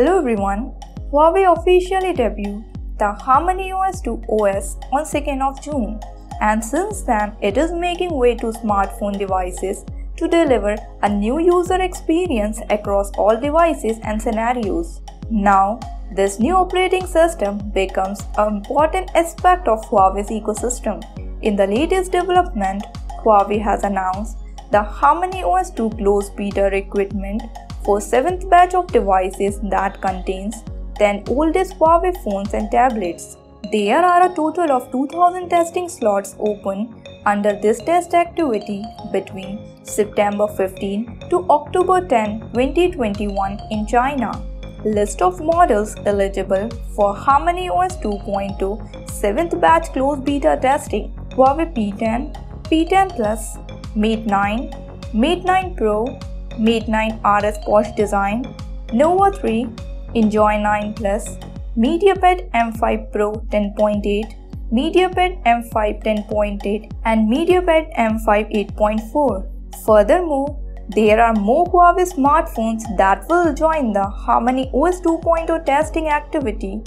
Hello everyone, Huawei officially debuted the Harmony OS 2 OS on 2nd of June and since then it is making way to smartphone devices to deliver a new user experience across all devices and scenarios. Now, this new operating system becomes an important aspect of Huawei's ecosystem. In the latest development, Huawei has announced the Harmony OS 2 closed beta equipment for 7th batch of devices that contains 10 oldest Huawei phones and tablets. There are a total of 2000 testing slots open under this test activity between September 15 to October 10, 2021 in China. List of models eligible for Harmony OS 2.2 7th batch closed beta testing Huawei P10, P10 Plus, Mate 9, Mate 9 Pro, Mate 9 RS Porsche design, Nova 3, Enjoy 9 Plus, MediaPad M5 Pro 10.8, MediaPad M5 10.8 and MediaPad M5 8.4. Furthermore, there are more Huawei smartphones that will join the Harmony OS 2.0 testing activity,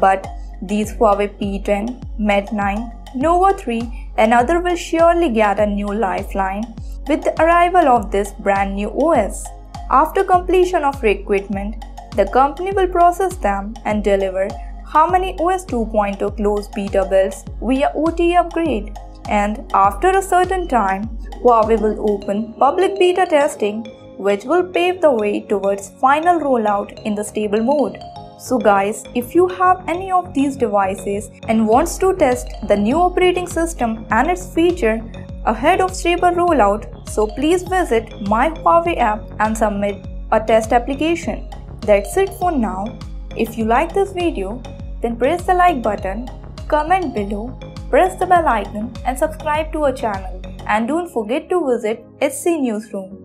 but these Huawei P10, Mate 9, Nova 3 and other will surely get a new lifeline with the arrival of this brand new OS. After completion of requirement, the company will process them and deliver Harmony OS 2.0 closed beta builds via OTA upgrade. And after a certain time, Huawei will open public beta testing, which will pave the way towards final rollout in the stable mode. So guys, if you have any of these devices and wants to test the new operating system and its feature ahead of stable rollout, so please visit my Huawei app and submit a test application. That's it for now. If you like this video, then press the like button, comment below, press the bell icon and subscribe to our channel. And don't forget to visit HC Newsroom.